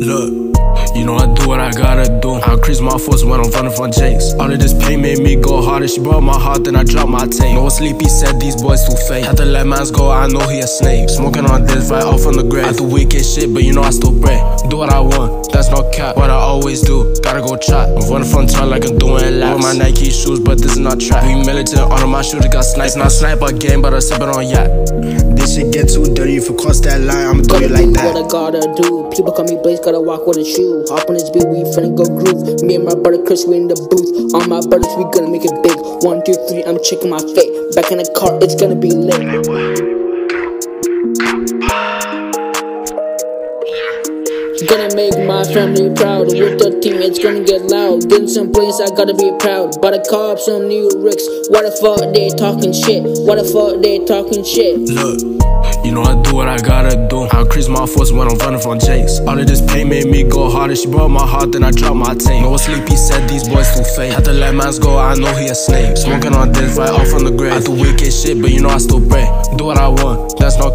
Look, you know I do what I gotta do. I increase my force when I'm running from Jakes. All of this pain made me go harder. She broke my heart, then I dropped my tape. No sleep, he said these boys too fake. Had to let mines go, I know he a snake. Smoking on this right off on the grave. I do wicked shit, but you know I still pray. Do what I want cap. What I always do, gotta go chat. I'm running from turn like I'm doing laps. With my Nike shoes, but this is not trap. We militant, all of my shooters got snipes. Not sniper game, but I sip it on yak. This shit get too dirty. If you cross that line, I'ma do it like that. What I gotta do. People call me Blaze, gotta walk with a shoe. Hop on this beat, we finna go groove. Me and my brother Chris, we in the booth. All my brothers, we gonna make it big. One, two, three, I'm checking my fate. Back in the car, it's gonna be lit. Gonna make my family proud. With the team, it's gonna get loud. Getting some place, I gotta be proud. But I call up some new ricks. What the fuck they talking shit? What the fuck they talking shit? Look. You know I do what I gotta do. I increase my force when I'm running from Jakes. All of this pain made me go harder. She broke my heart, then I dropped my tape. No sleepy said these boys too fake. Had to let mans go, I know he a snake. Smoking on this right off on the grave. I do wicked shit, but you know I still pray.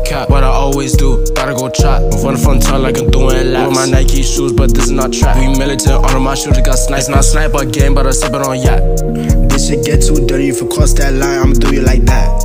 Cap. What I always do, gotta go chat. I'm running from town like I'm doing laps. With my Nike shoes, but this is not trap. We militant, all of my shooters got snipes. Not sniper game, but I sip it on yak. This shit get too dirty. If you cross that line, I'ma do you like that.